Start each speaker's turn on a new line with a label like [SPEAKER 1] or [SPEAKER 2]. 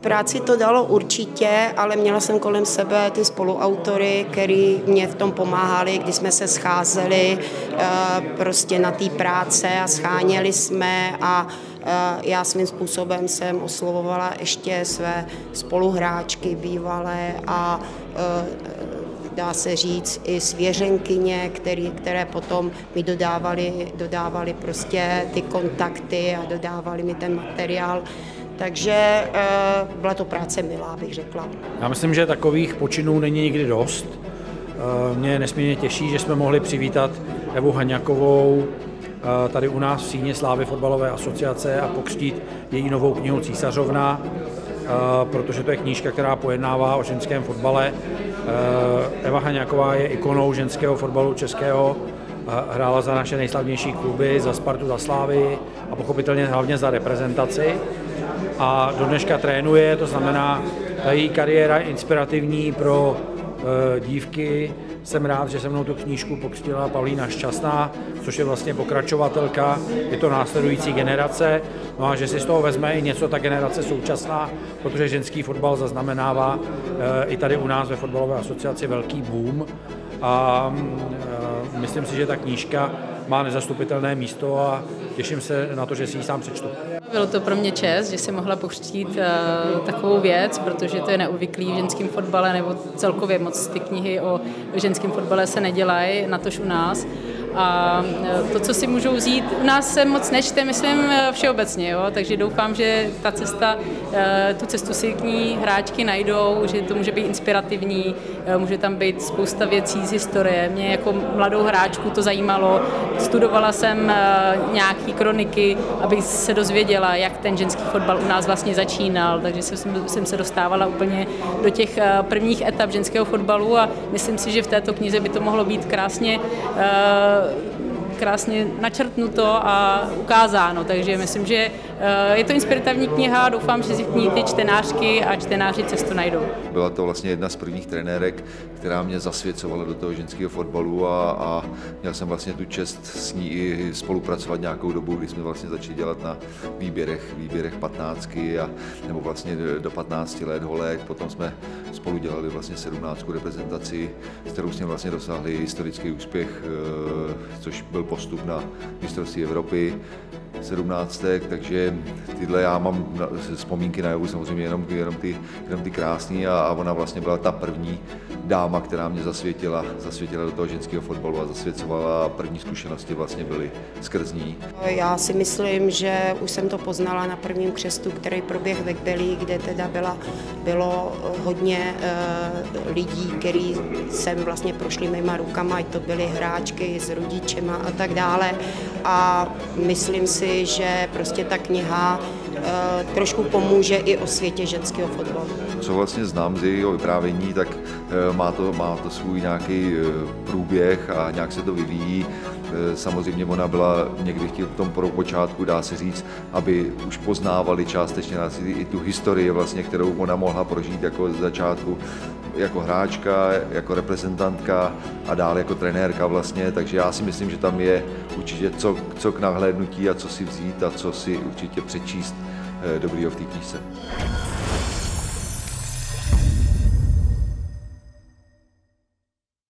[SPEAKER 1] Práci to dalo určitě, ale měla jsem kolem sebe ty spoluautory, který mě v tom pomáhali, když jsme se scházeli eh, prostě na té práce a scháněli jsme a eh, já svým způsobem jsem oslovovala ještě své spoluhráčky bývalé a eh, dá se říct, i svěřenkyně, který, které potom mi dodávali, dodávali prostě ty kontakty a dodávali mi ten materiál. Takže eh, byla to práce milá, bych řekla.
[SPEAKER 2] Já myslím, že takových počinů není nikdy dost. Eh, mě nesmírně těší, že jsme mohli přivítat Evu Haňakovou eh, tady u nás v síně Slávy fotbalové asociace a pokřtít její novou knihu Císařovna, protože to je knížka, která pojednává o ženském fotbale. Eva Haňaková je ikonou ženského fotbalu českého, hrála za naše nejslavnější kluby, za Spartu, za Slávy a pochopitelně hlavně za reprezentaci. A do dneška trénuje, to znamená, ta její kariéra je inspirativní pro e, dívky. Jsem rád, že se mnou tu knížku pokřtila Pavlína Šťastná, což je vlastně pokračovatelka, je to následující generace, no a že si z toho vezme i něco ta generace současná, protože ženský fotbal zaznamenává e, i tady u nás ve fotbalové asociaci velký boom. A e, myslím si, že ta knížka má nezastupitelné místo a těším se na to, že si ji sám přečtu.
[SPEAKER 3] Bylo to pro mě čest, že si mohla pokřtít uh, takovou věc, protože to je neobvyklý v ženském fotbale, nebo celkově moc ty knihy o ženském fotbale se nedělají, natož u nás. A e, to, co si můžou vzít, u nás se moc nečte, myslím, e, všeobecně, jo? takže doufám, že ta cesta, e, tu cestu si k ní hráčky najdou, že to může být inspirativní, může tam být spousta věcí z historie. Mě jako mladou hráčku to zajímalo, studovala jsem nějaký kroniky, abych se dozvěděla, jak ten ženský fotbal u nás vlastně začínal, takže jsem, jsem se dostávala úplně do těch prvních etap ženského fotbalu a myslím si, že v této knize by to mohlo být krásně krásně načrtnuto a ukázáno, takže myslím, že eh, je to inspirativní kniha, doufám, že si ní ty čtenářky a čtenáři cestu najdou.
[SPEAKER 4] Byla to vlastně jedna z prvních trenérek, která mě zasvěcovala do toho ženského fotbalu a, a měl jsem vlastně tu čest s ní i spolupracovat nějakou dobu, kdy jsme vlastně začali dělat na výběrech, výběrech 15 a, nebo vlastně do 15 let holek, potom jsme spolu dělali vlastně 17 reprezentaci, s kterou jsme vlastně dosáhli historický úspěch, eh, což byl postup na mistrovství Evropy 17. Takže tyhle já mám vzpomínky na Evu samozřejmě jenom, jenom ty, jenom ty krásné a, a ona vlastně byla ta první dáma, která mě zasvětila, zasvětila do toho ženského fotbalu a zasvěcovala a první zkušenosti vlastně byly skrz ní.
[SPEAKER 1] Já si myslím, že už jsem to poznala na prvním křestu, který proběh ve Kbelí, kde teda byla, bylo hodně uh, lidí, který jsem vlastně prošli mýma rukama, ať to byly hráčky s rodičema a tak dále. A myslím si, že prostě ta kniha uh, trošku pomůže i o světě ženského fotbalu.
[SPEAKER 4] Co vlastně znám z jejího vyprávění, tak uh, má to, má to svůj nějaký průběh a nějak se to vyvíjí. Samozřejmě ona byla někdy v tom počátku, dá se říct, aby už poznávali částečně i tu historii, vlastně, kterou ona mohla prožít jako z začátku jako hráčka, jako reprezentantka a dále jako trenérka vlastně, takže já si myslím, že tam je určitě co, co k nahlédnutí a co si vzít a co si určitě přečíst eh, dobrýho v té knížce.